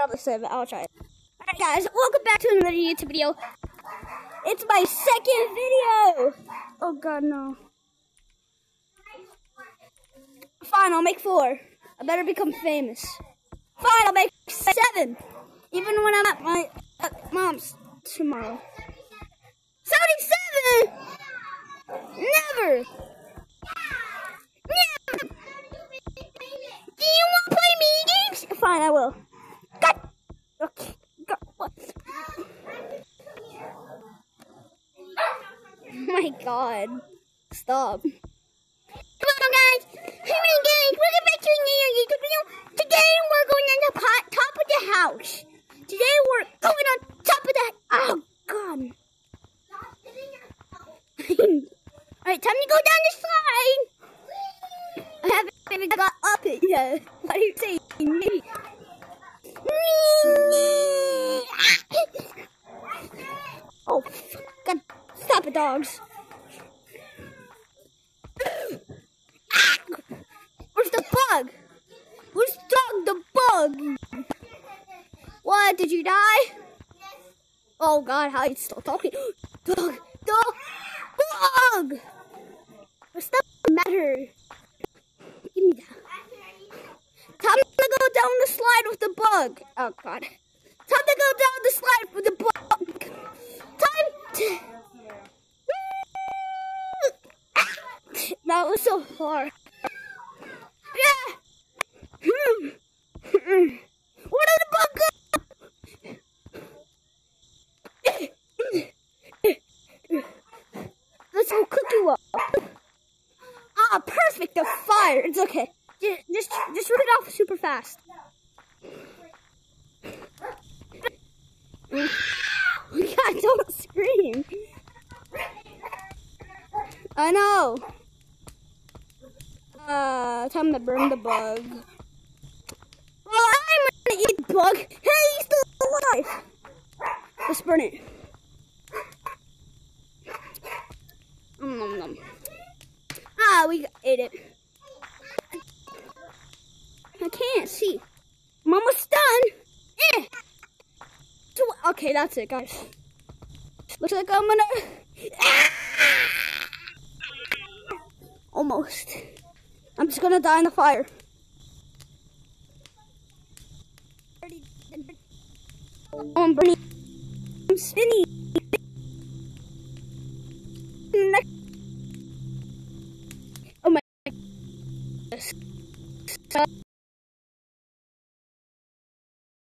I'll try it. Alright guys, welcome back to another YouTube video. It's my second video! Oh god, no. Fine, I'll make four. I better become famous. Fine, I'll make seven. Even when I'm at my at mom's tomorrow. 77! Never! Never! Do you want to play mini games? Fine, I will. Oh my god. Stop. On, guys. Hey, games. Welcome back to another YouTube video. Today we're going on the pot, top of the house. Today we're going on top of the. Oh god. Alright, time to go down the slide. I haven't even got up it yet. What do you say? Me. Oh, God. Stop it, dogs. Where's the bug? Where's dog the bug? What? Did you die? Oh, God, how you still talking? Dog, dog, bug! What's the matter? Give me that. Time to go down the slide with the bug. Oh god. Time to go down the slide with the bug. Time to. That was so. Yeah. Where did the bug go? Let's go cook you up. Ah, perfect. The fire. It's okay. Just, just, just rip it off super fast. God, don't scream. I know. Uh, time to burn the bug. Well, I'm gonna eat the bug. Hey, he's still alive. Let's burn it. Ah, we ate it. I can't see. I'm almost done. Eh. Okay, that's it, guys. Looks like I'm gonna. Ah! Almost. I'm just gonna die in the fire. Oh, I'm burning. I'm spinning. Oh my.